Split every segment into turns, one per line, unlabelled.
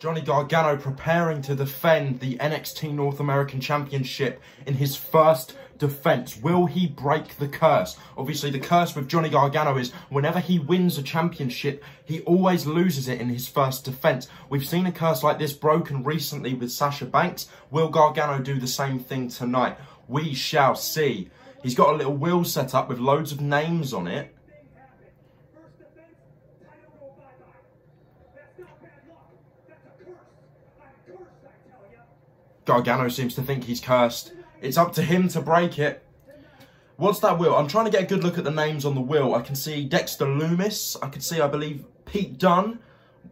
Johnny Gargano preparing to defend the NXT North American Championship in his first defense. Will he break the curse? Obviously, the curse with Johnny Gargano is whenever he wins a championship, he always loses it in his first defense. We've seen a curse like this broken recently with Sasha Banks. Will Gargano do the same thing tonight? We shall see. He's got a little wheel set up with loads of names on it. Gargano seems to think he's cursed. It's up to him to break it. What's that wheel? I'm trying to get a good look at the names on the wheel. I can see Dexter Lumis. I can see, I believe, Pete Dunne,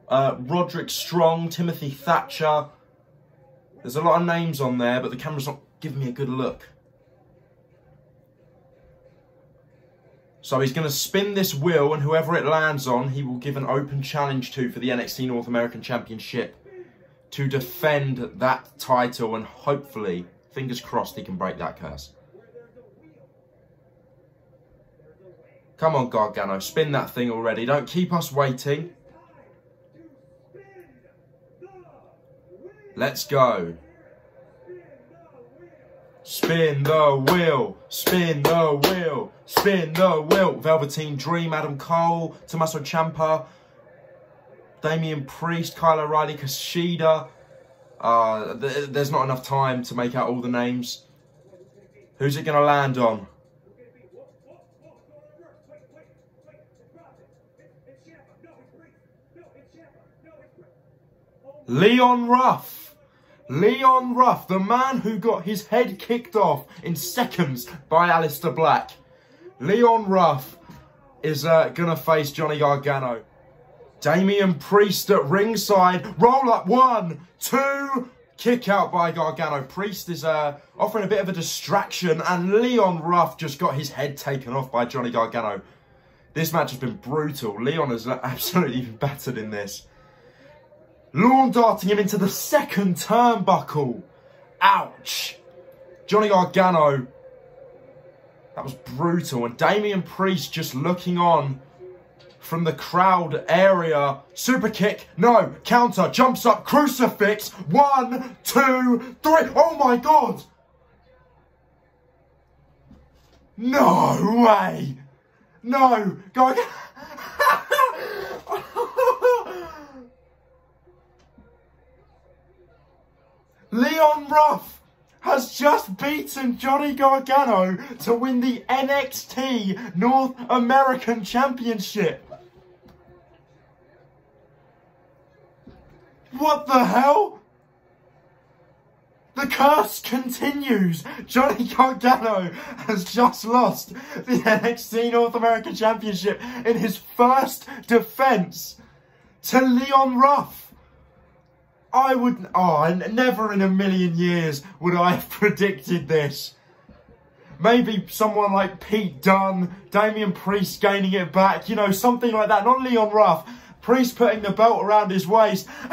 uh, Roderick Strong, Timothy Thatcher. There's a lot of names on there, but the camera's not giving me a good look. So he's going to spin this wheel, and whoever it lands on, he will give an open challenge to for the NXT North American Championship to defend that title, and hopefully, fingers crossed, he can break that curse. Come on, Gargano, spin that thing already. Don't keep us waiting. Let's go. Spin the wheel, spin the wheel, spin the wheel. Velveteen Dream, Adam Cole, Tommaso Ciampa, Damian Priest, Kyle O'Reilly, Kushida. Uh, th there's not enough time to make out all the names. Who's it going to land on? Leon Ruff. Leon Ruff, the man who got his head kicked off in seconds by Aleister Black. Leon Ruff is uh, going to face Johnny Gargano. Damian Priest at ringside. Roll up one, two, kick out by Gargano. Priest is uh, offering a bit of a distraction and Leon Ruff just got his head taken off by Johnny Gargano. This match has been brutal. Leon has absolutely been battered in this. Lawn darting him into the second turnbuckle. Ouch. Johnny Gargano. That was brutal. And Damian Priest just looking on from the crowd area. Super kick. No. Counter. Jumps up. Crucifix. One, two, three. Oh my God. No way. No. Go again. Leon Ruff has just beaten Johnny Gargano to win the NXT North American Championship. What the hell? The curse continues. Johnny Gargano has just lost the NXT North American Championship in his first defense to Leon Ruff. I would, oh, never in a million years would I have predicted this. Maybe someone like Pete Dunne, Damian Priest gaining it back, you know, something like that. Not Leon Ruff. Priest putting the belt around his waist.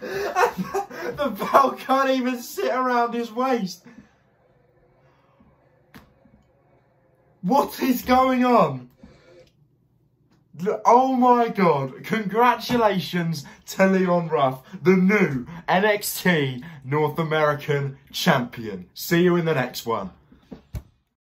the belt can't even sit around his waist. What is going on? Oh my god, congratulations to Leon Ruff, the new NXT North American Champion. See you in the next one.